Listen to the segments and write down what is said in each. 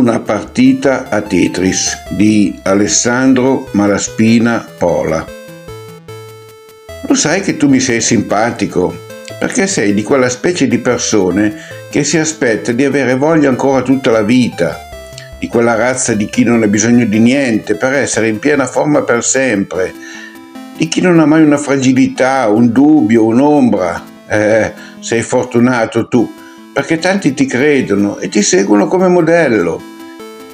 Una partita a Tetris di Alessandro Malaspina Pola. Lo sai che tu mi sei simpatico, perché sei di quella specie di persone che si aspetta di avere voglia ancora tutta la vita, di quella razza di chi non ha bisogno di niente per essere in piena forma per sempre, di chi non ha mai una fragilità, un dubbio, un'ombra. Eh, sei fortunato tu perché tanti ti credono e ti seguono come modello.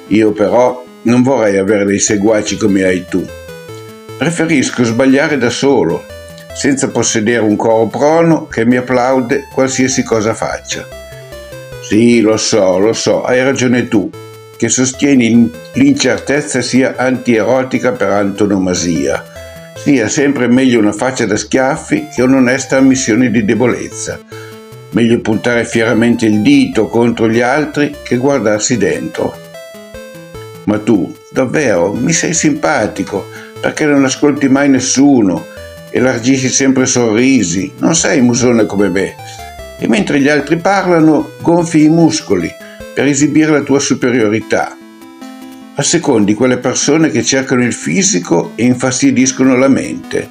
Io però non vorrei avere dei seguaci come hai tu. Preferisco sbagliare da solo, senza possedere un coro prono che mi applaude qualsiasi cosa faccia. Sì, lo so, lo so, hai ragione tu, che sostieni l'incertezza sia antierotica per antonomasia. Sia sempre meglio una faccia da schiaffi che un'onesta ammissione di debolezza Meglio puntare fieramente il dito contro gli altri che guardarsi dentro. Ma tu, davvero, mi sei simpatico perché non ascolti mai nessuno, elargisci sempre sorrisi, non sei musone come me. E mentre gli altri parlano, gonfi i muscoli per esibire la tua superiorità. Assecondi quelle persone che cercano il fisico e infastidiscono la mente.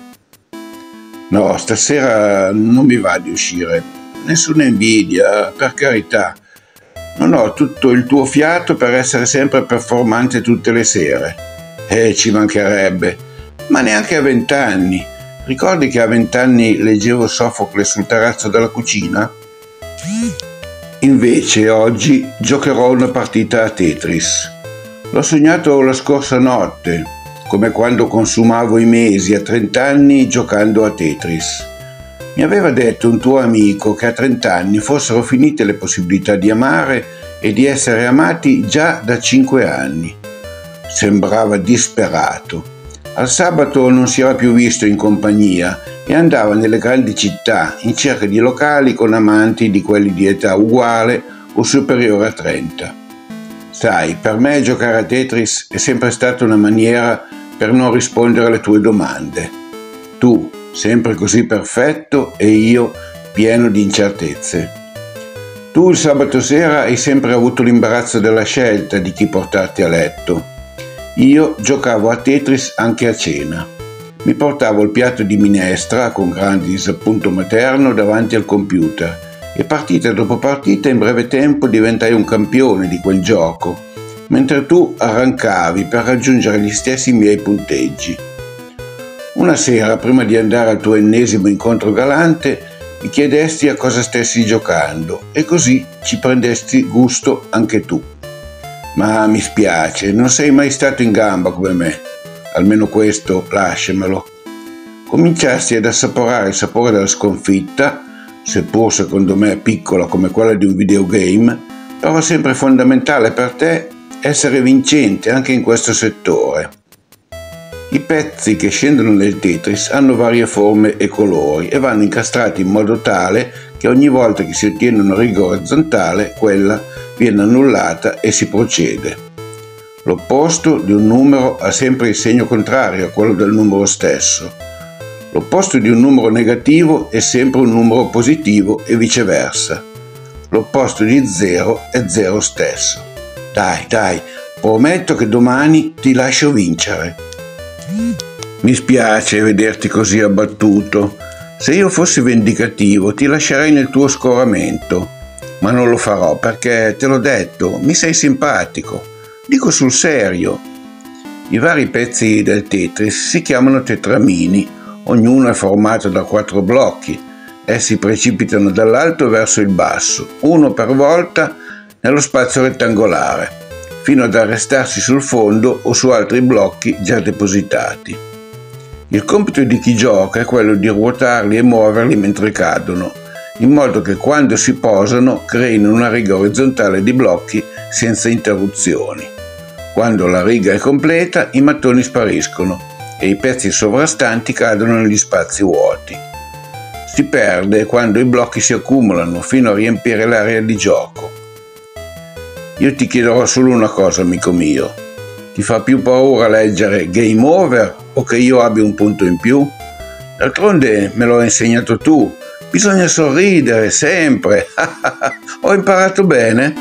No, stasera non mi va di uscire nessuna invidia, per carità. Non ho tutto il tuo fiato per essere sempre performante tutte le sere. Eh, ci mancherebbe. Ma neanche a vent'anni. Ricordi che a vent'anni leggevo Sofocle sul terrazzo della cucina? Invece oggi giocherò una partita a Tetris. L'ho sognato la scorsa notte, come quando consumavo i mesi a 30 anni giocando a Tetris. Mi aveva detto un tuo amico che a 30 anni fossero finite le possibilità di amare e di essere amati già da 5 anni. Sembrava disperato. Al sabato non si era più visto in compagnia e andava nelle grandi città in cerca di locali con amanti di quelli di età uguale o superiore a 30. Sai, per me giocare a Tetris è sempre stata una maniera per non rispondere alle tue domande. Tu, sempre così perfetto e io pieno di incertezze. Tu il sabato sera hai sempre avuto l'imbarazzo della scelta di chi portarti a letto. Io giocavo a Tetris anche a cena. Mi portavo il piatto di minestra con grande disappunto materno davanti al computer e partita dopo partita in breve tempo diventai un campione di quel gioco, mentre tu arrancavi per raggiungere gli stessi miei punteggi. Una sera, prima di andare al tuo ennesimo incontro galante, mi chiedesti a cosa stessi giocando e così ci prendesti gusto anche tu. Ma mi spiace, non sei mai stato in gamba come me. Almeno questo lasciamelo. Cominciasti ad assaporare il sapore della sconfitta, seppur secondo me piccola come quella di un videogame, trova sempre fondamentale per te essere vincente anche in questo settore. I pezzi che scendono nel Tetris hanno varie forme e colori e vanno incastrati in modo tale che ogni volta che si ottiene una riga orizzontale, quella viene annullata e si procede. L'opposto di un numero ha sempre il segno contrario a quello del numero stesso. L'opposto di un numero negativo è sempre un numero positivo e viceversa. L'opposto di 0 è 0 stesso. Dai, dai, prometto che domani ti lascio vincere. Mi spiace vederti così abbattuto. Se io fossi vendicativo ti lascerei nel tuo scoramento, ma non lo farò perché, te l'ho detto, mi sei simpatico. Dico sul serio. I vari pezzi del Tetris si chiamano tetramini, ognuno è formato da quattro blocchi. Essi precipitano dall'alto verso il basso, uno per volta nello spazio rettangolare fino ad arrestarsi sul fondo o su altri blocchi già depositati. Il compito di chi gioca è quello di ruotarli e muoverli mentre cadono, in modo che quando si posano creino una riga orizzontale di blocchi senza interruzioni. Quando la riga è completa, i mattoni spariscono e i pezzi sovrastanti cadono negli spazi vuoti. Si perde quando i blocchi si accumulano fino a riempire l'area di gioco. Io ti chiederò solo una cosa, amico mio. Ti fa più paura leggere Game Over o che io abbia un punto in più? D'altronde me hai insegnato tu. Bisogna sorridere sempre. Ho imparato bene.